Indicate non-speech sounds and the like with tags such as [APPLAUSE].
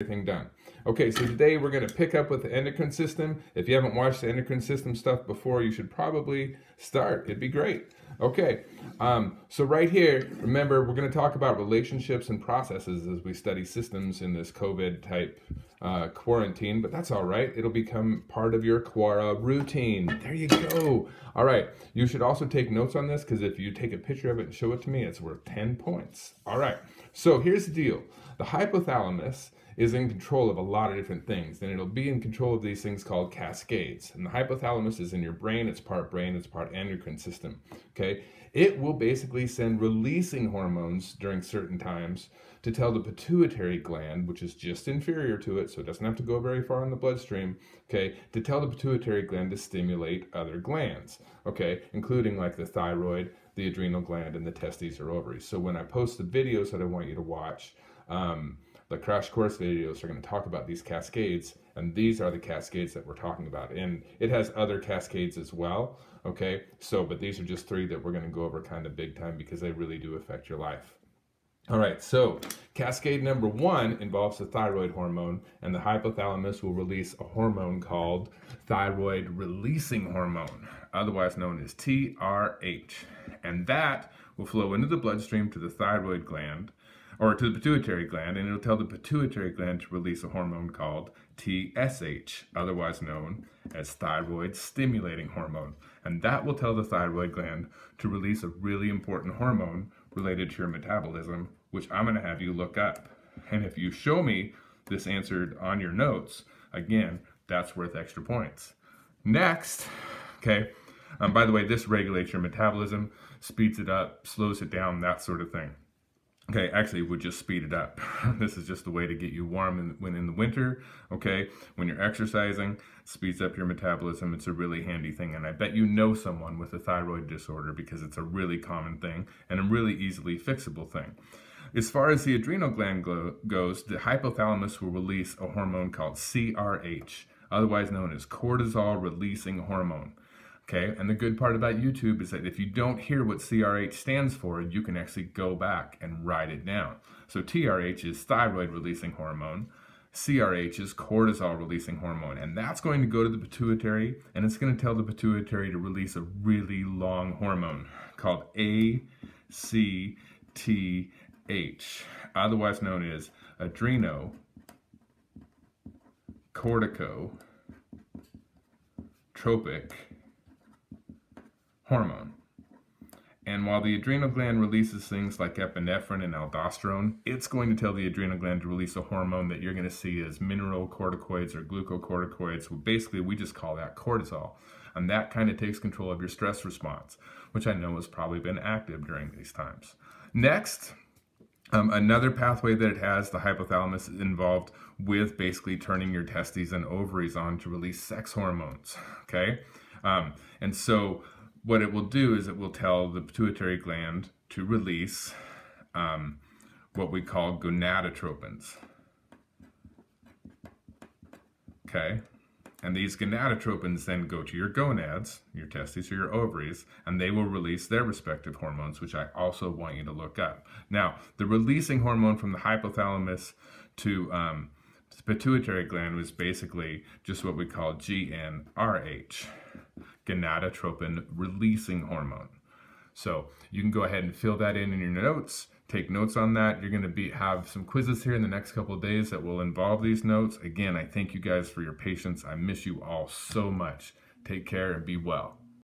everything done. Okay, so today we're going to pick up with the endocrine system. If you haven't watched the endocrine system stuff before, you should probably start. It'd be great. Okay, um, so right here, remember, we're going to talk about relationships and processes as we study systems in this COVID type uh, quarantine, but that's all right. It'll become part of your Quora routine. There you go. All right, you should also take notes on this because if you take a picture of it and show it to me, it's worth 10 points. All right, so here's the deal. The hypothalamus is in control of a lot of different things, and it'll be in control of these things called cascades. And the hypothalamus is in your brain, it's part brain, it's part endocrine system. Okay, it will basically send releasing hormones during certain times to tell the pituitary gland, which is just inferior to it, so it doesn't have to go very far in the bloodstream, okay, to tell the pituitary gland to stimulate other glands, okay, including like the thyroid, the adrenal gland, and the testes or ovaries. So when I post the videos that I want you to watch, um, the crash course videos are going to talk about these cascades, and these are the cascades that we're talking about. And it has other cascades as well, okay? So, but these are just three that we're going to go over kind of big time because they really do affect your life. All right, so cascade number one involves the thyroid hormone, and the hypothalamus will release a hormone called thyroid releasing hormone, otherwise known as TRH. And that will flow into the bloodstream to the thyroid gland, or to the pituitary gland, and it'll tell the pituitary gland to release a hormone called TSH, otherwise known as thyroid stimulating hormone. And that will tell the thyroid gland to release a really important hormone related to your metabolism, which I'm going to have you look up. And if you show me this answered on your notes, again, that's worth extra points. Next, okay, um, by the way, this regulates your metabolism, speeds it up, slows it down, that sort of thing. Okay, actually, would just speed it up. [LAUGHS] this is just a way to get you warm in, when in the winter. Okay, when you're exercising, speeds up your metabolism. It's a really handy thing, and I bet you know someone with a thyroid disorder because it's a really common thing and a really easily fixable thing. As far as the adrenal gland goes, the hypothalamus will release a hormone called CRH, otherwise known as cortisol releasing hormone. Okay, and the good part about YouTube is that if you don't hear what CRH stands for, you can actually go back and write it down. So TRH is thyroid releasing hormone, CRH is cortisol releasing hormone, and that's going to go to the pituitary and it's going to tell the pituitary to release a really long hormone called ACTH, otherwise known as adreno corticotropic hormone. And while the adrenal gland releases things like epinephrine and aldosterone, it's going to tell the adrenal gland to release a hormone that you're going to see as mineral corticoids or glucocorticoids. Well, basically, we just call that cortisol. And that kind of takes control of your stress response, which I know has probably been active during these times. Next, um, another pathway that it has, the hypothalamus is involved with basically turning your testes and ovaries on to release sex hormones. Okay? Um, and so what it will do is it will tell the pituitary gland to release um, what we call gonadotropins. Okay? And these gonadotropins then go to your gonads, your testes or your ovaries, and they will release their respective hormones, which I also want you to look up. Now, the releasing hormone from the hypothalamus to um, the pituitary gland was basically just what we call GnRH gonadotropin releasing hormone. So you can go ahead and fill that in in your notes. Take notes on that. You're going to be have some quizzes here in the next couple days that will involve these notes. Again, I thank you guys for your patience. I miss you all so much. Take care and be well.